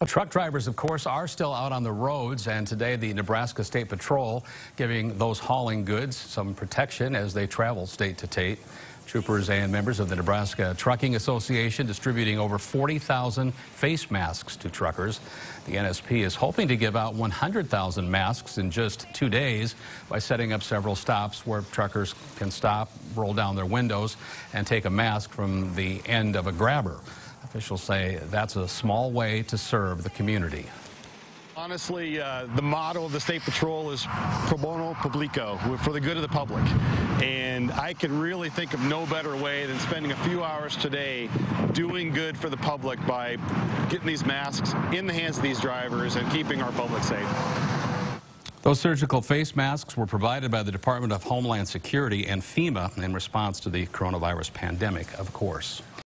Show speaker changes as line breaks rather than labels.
Well, truck drivers, of course, are still out on the roads, and today the Nebraska State Patrol giving those hauling goods some protection as they travel state to state. Troopers and members of the Nebraska Trucking Association distributing over 40,000 face masks to truckers. The NSP is hoping to give out 100,000 masks in just two days by setting up several stops where truckers can stop, roll down their windows, and take a mask from the end of a grabber. Officials say that's a small way to serve the community.
Honestly, uh, the motto of the State Patrol is pro bono publico, for the good of the public. And I can really think of no better way than spending a few hours today doing good for the public by getting these masks in the hands of these drivers and keeping our public safe.
Those surgical face masks were provided by the Department of Homeland Security and FEMA in response to the coronavirus pandemic, of course.